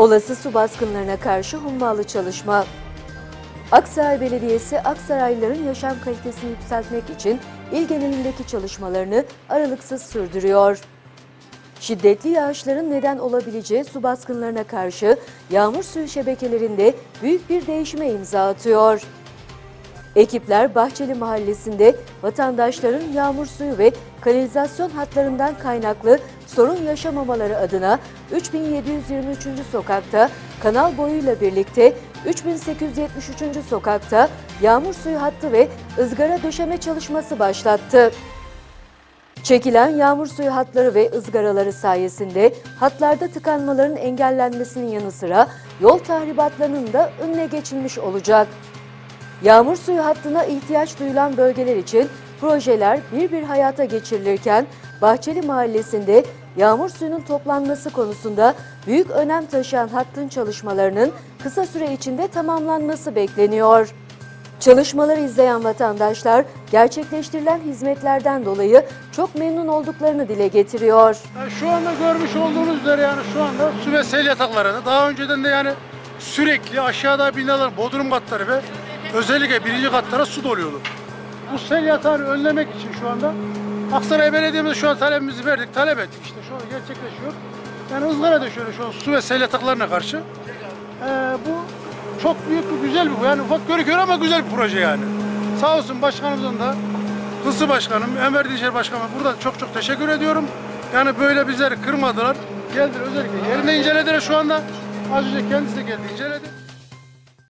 Olası su baskınlarına karşı hummalı çalışma. Aksaray Belediyesi Aksaraylıların yaşam kalitesini yükseltmek için il genelindeki çalışmalarını aralıksız sürdürüyor. Şiddetli yağışların neden olabileceği su baskınlarına karşı yağmur suyu şebekelerinde büyük bir değişime imza atıyor. Ekipler Bahçeli Mahallesi'nde vatandaşların yağmur suyu ve kanalizasyon hatlarından kaynaklı sorun yaşamamaları adına 3723. sokakta kanal boyuyla birlikte 3873. sokakta yağmur suyu hattı ve ızgara döşeme çalışması başlattı. Çekilen yağmur suyu hatları ve ızgaraları sayesinde hatlarda tıkanmaların engellenmesinin yanı sıra yol tahribatlarının da önüne geçilmiş olacak. Yağmur suyu hattına ihtiyaç duyulan bölgeler için projeler bir bir hayata geçirilirken Bahçeli Mahallesi'nde yağmur suyunun toplanması konusunda büyük önem taşıyan hattın çalışmalarının kısa süre içinde tamamlanması bekleniyor. Çalışmaları izleyen vatandaşlar gerçekleştirilen hizmetlerden dolayı çok memnun olduklarını dile getiriyor. Şu anda görmüş olduğunuz üzere yani şu anda su ve sel yataklarında daha önceden de yani sürekli aşağıda binaların bodrum katları ve özellikle birinci katlara su doluyordu. Bu sel yatağını önlemek için şu anda Aksaray Belediye'mize şu an talebimizi verdik, talep ettik işte şu an gerçekleşiyor. Yani ızgara döşüyoruz şu an su ve sel yataklarına karşı. Ee, bu çok büyük bir güzel bir yani ufak görüküyor ama güzel bir proje yani. Sağ olsun başkanımızın da Hısı Başkanım, Enver Dişer Başkanım burada çok çok teşekkür ediyorum. Yani böyle bizleri kırmadılar. Geldiler özellikle yerinde incelediler şu anda. Az önce kendisi de geldi inceledi.